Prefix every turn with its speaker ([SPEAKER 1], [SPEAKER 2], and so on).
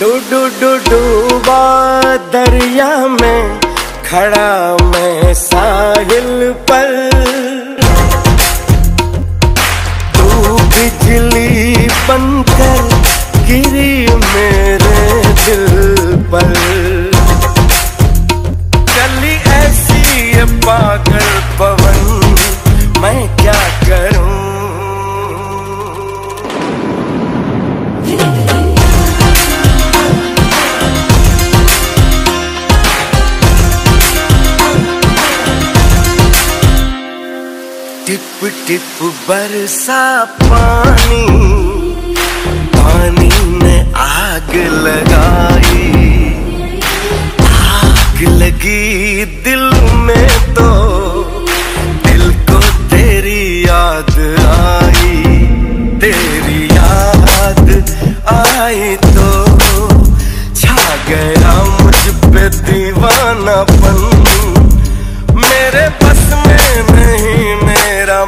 [SPEAKER 1] Do do do डूबा दरिया में खड़ा मैं साहिल पर। तू बिजली बनकर टिप टिप बरसा पानी पानी ने आग लगाई। आग लगी दिल में तो दिल को तेरी याद आई। तेरी याद आई तो छा गया मुझ पे दीवानापन मेरे बस में नहीं मेरा